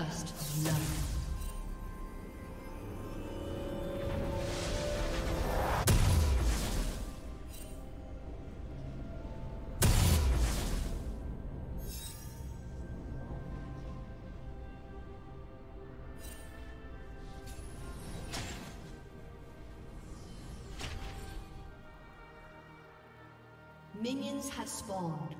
First love. Minions have spawned.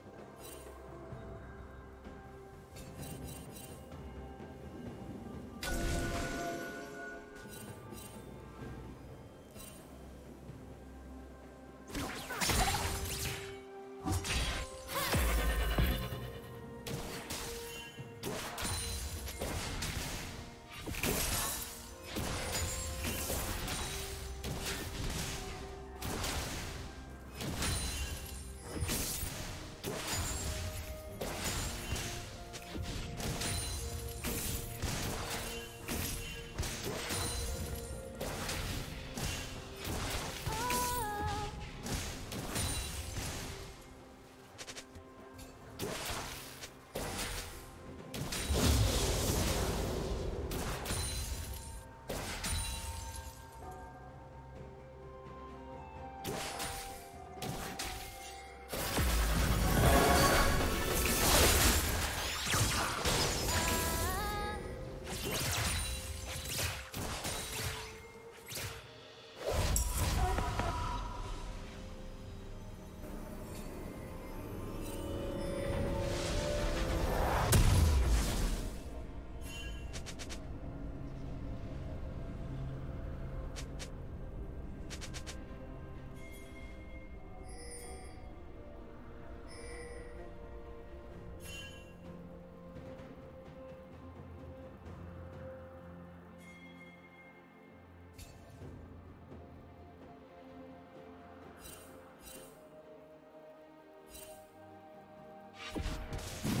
うん。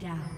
Down.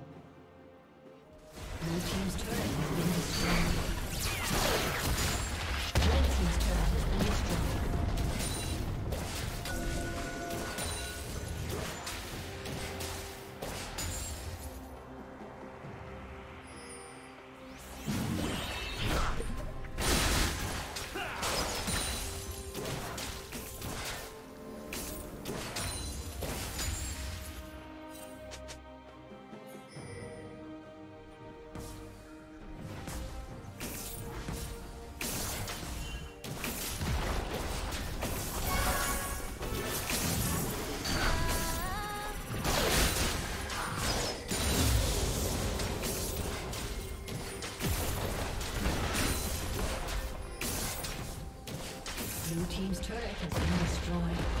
Rampage.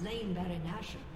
Slain Baron Nashor.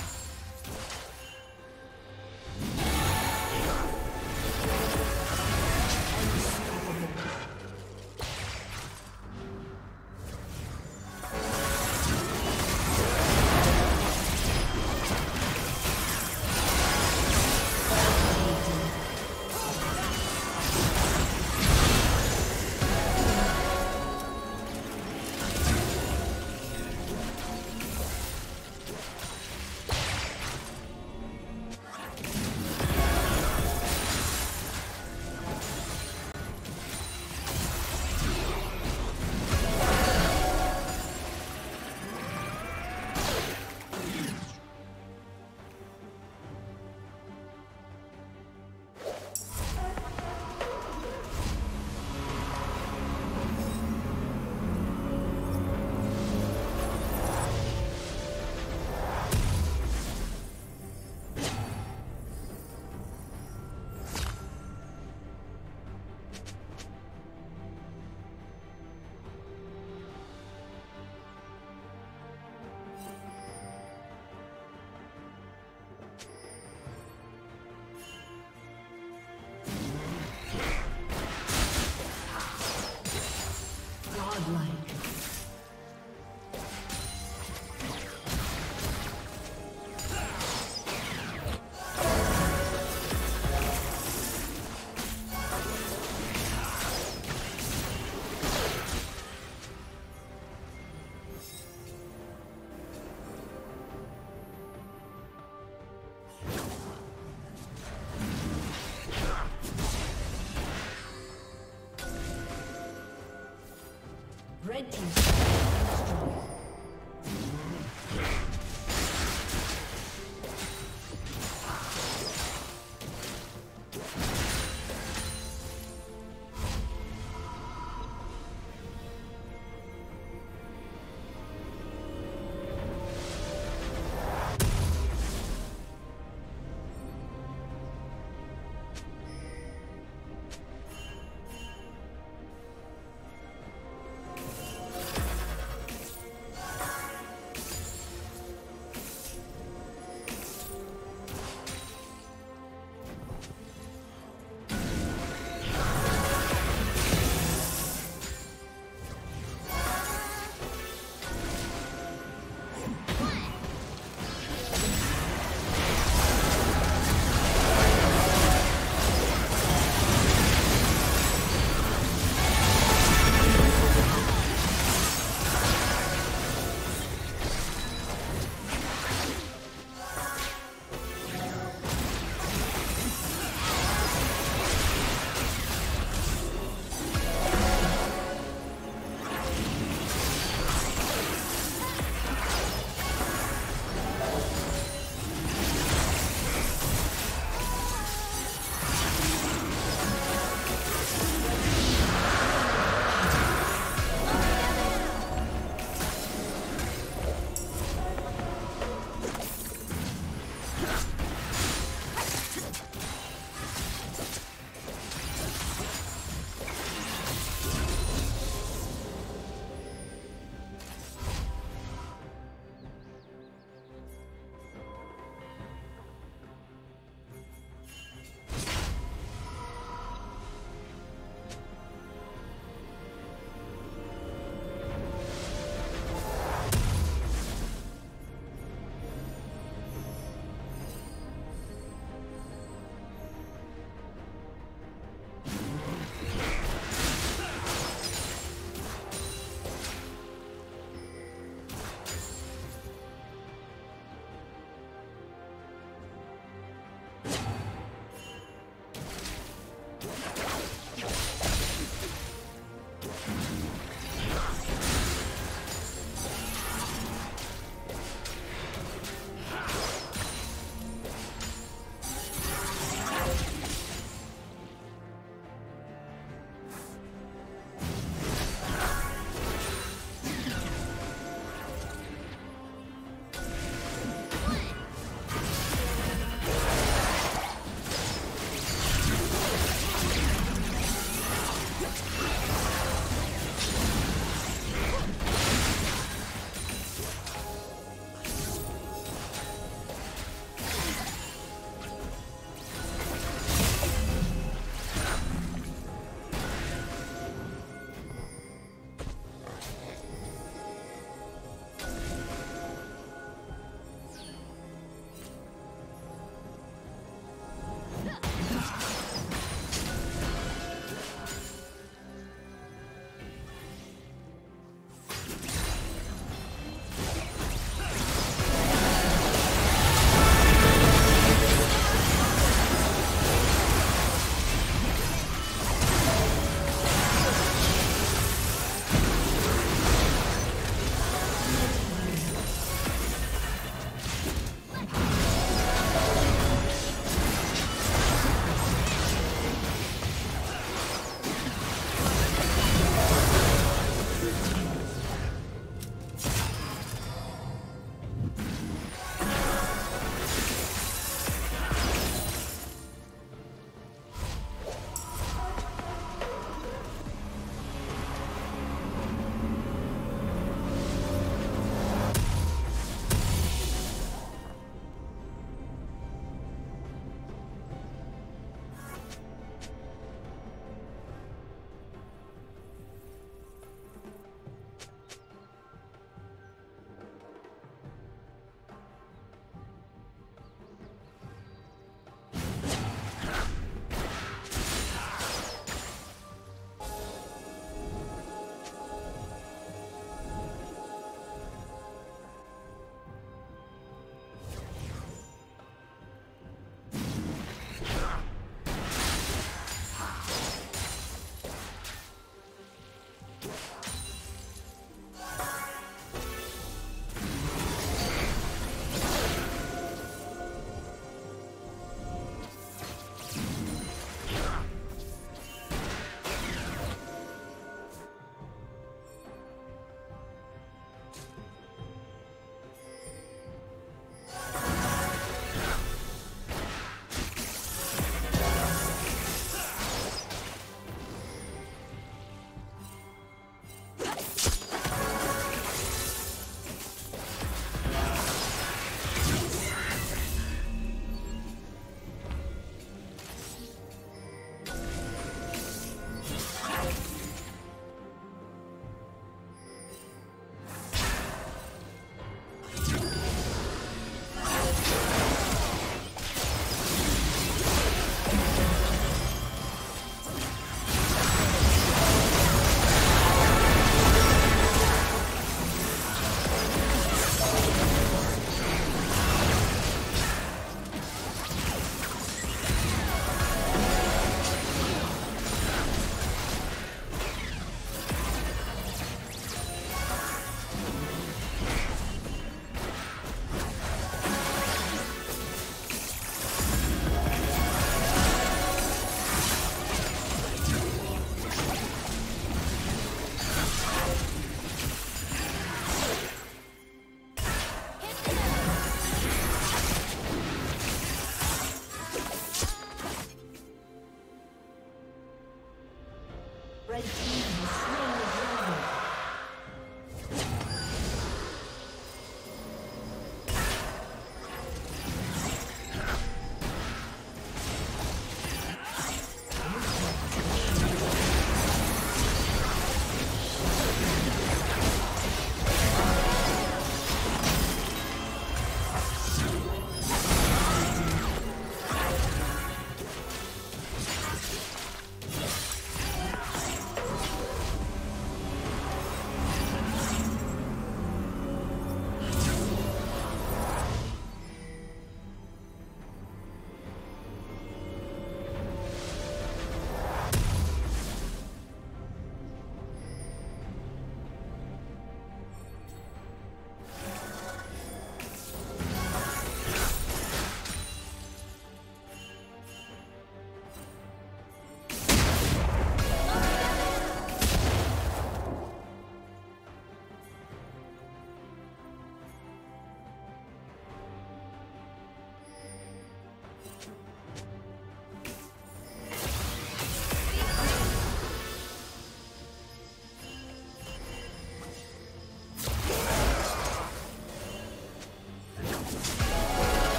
Red team's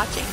Watching.